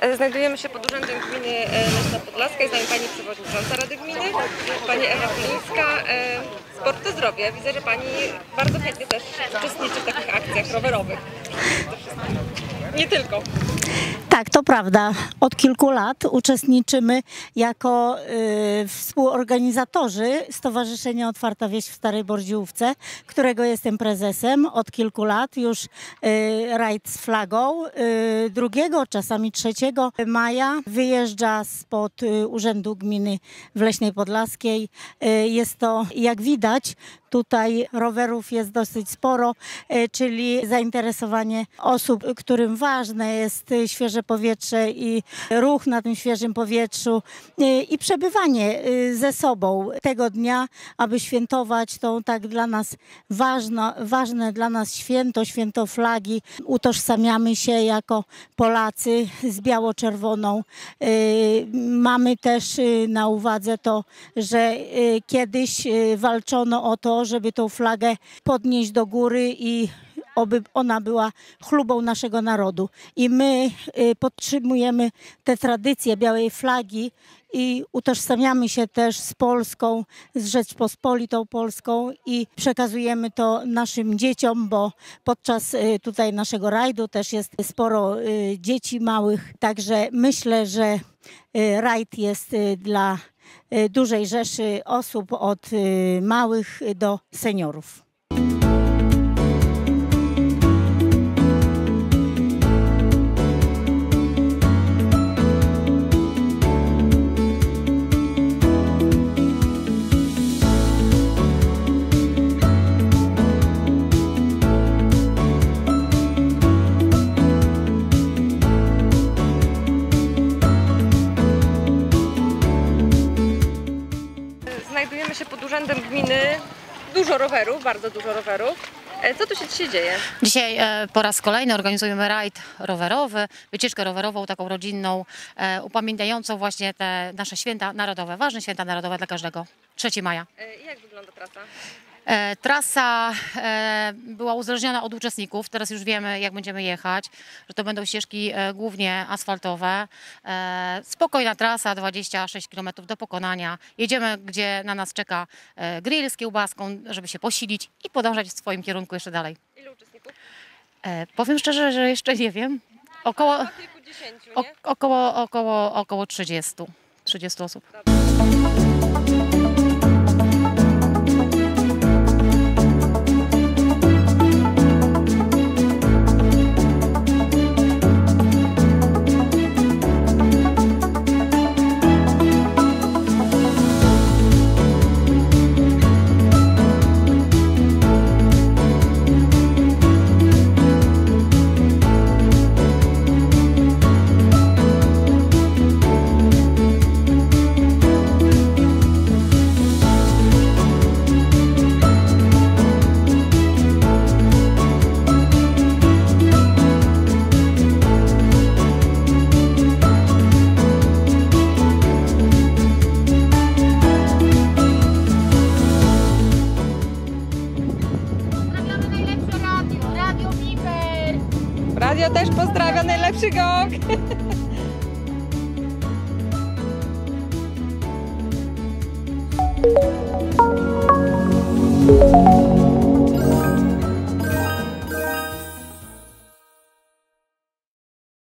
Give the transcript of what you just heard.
E, Znajdujemy się pod urzędem gminy Leśna Podlaska. Jest z nami pani przewodnicząca Rady Gminy, pani Ewa Kulińska. E, Sport to zdrowie. Widzę, że pani bardzo chętnie też uczestniczy w takich akcjach rowerowych. Nie tylko. Tak, to prawda. Od kilku lat uczestniczymy jako y, współorganizatorzy Stowarzyszenia Otwarta Wieś w Starej Bordziłówce, którego jestem prezesem od kilku lat. Już y, rajd z flagą. Y, 2, czasami 3 maja wyjeżdża spod y, Urzędu Gminy w Leśnej Podlaskiej. Y, jest to, jak widać, Tutaj rowerów jest dosyć sporo, e, czyli zainteresowanie osób, którym ważne jest e, świeże powietrze i ruch na tym świeżym powietrzu e, i przebywanie e, ze sobą tego dnia, aby świętować tą tak dla nas ważno, ważne dla nas święto, święto flagi. Utożsamiamy się jako Polacy z biało-czerwoną. E, Mamy też na uwadze to, że kiedyś walczono o to, żeby tą flagę podnieść do góry i oby ona była chlubą naszego narodu. I my y, podtrzymujemy te tradycje białej flagi i utożsamiamy się też z Polską, z Rzeczpospolitą Polską i przekazujemy to naszym dzieciom, bo podczas y, tutaj naszego rajdu też jest sporo y, dzieci małych, także myślę, że rajd jest dla dużej rzeszy osób od małych do seniorów. Urzędem gminy. Dużo rowerów, bardzo dużo rowerów. E, Co tu się dzisiaj dzieje? Dzisiaj e, po raz kolejny organizujemy rajd rowerowy, wycieczkę rowerową, taką rodzinną, e, upamiętniającą właśnie te nasze święta narodowe, ważne święta narodowe dla każdego. 3 maja. Jak wygląda trasa? E, Trasa e, była uzależniona od uczestników. Teraz już wiemy, jak będziemy jechać, że to będą ścieżki e, głównie asfaltowe. Spokojna trasa, 26 km do pokonania. Jedziemy, gdzie na nas czeka grill z kiełbaską, żeby się posilić i podążać w swoim kierunku jeszcze dalej. Ilu uczestników? Powiem szczerze, że jeszcze nie wiem. Około, około, około, około 30, 30 osób. Radio, też pozdrawia, najlepszy gok!